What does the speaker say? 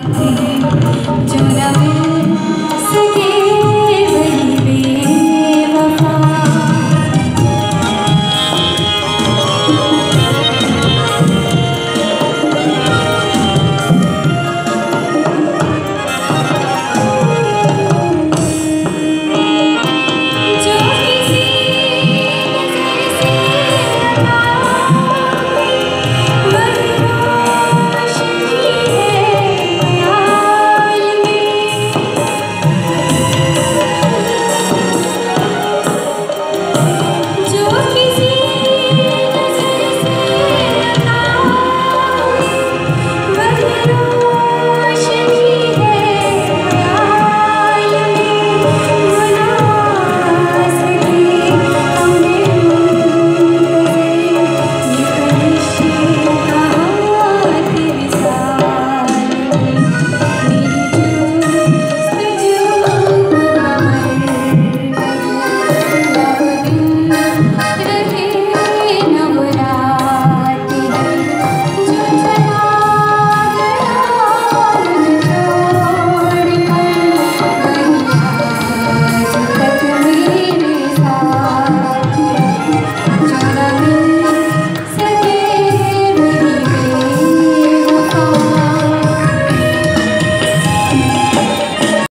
to the